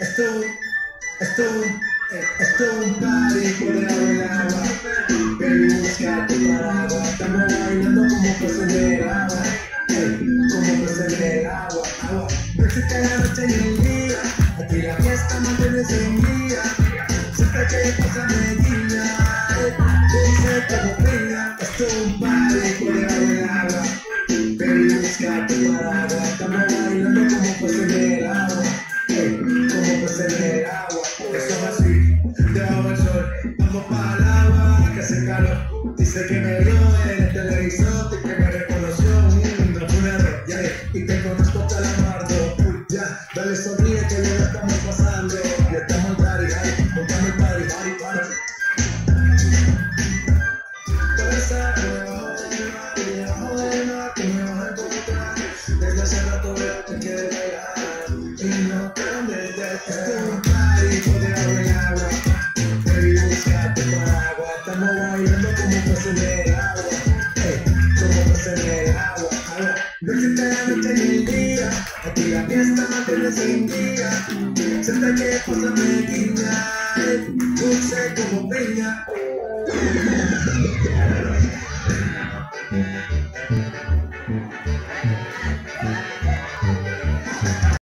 Esto, esto, estuvo un party por el agua. Baby, busca tu paraguas. Estamos bailando como peces en el agua. como peces en el agua. agua. No la noche ni el día. A ti la fiesta mantienes en mí. Eso es así, debajo del sol. Vamos para el agua, que hace calor. Dice que me vio en el televisor y que me reconoció. Mm, no fue un error, ya ves, y te conozco calamardo. Uy, ya, dale sonríe que ya la estamos pasando. Ya estamos al party, ay, montamos el party, party, party. Me. Desde hace rato veo que quieres bailar y no cambies de Esto Estamos como agua. Ey, como agua. No la la fiesta que pasa me. Ey, Dulce como.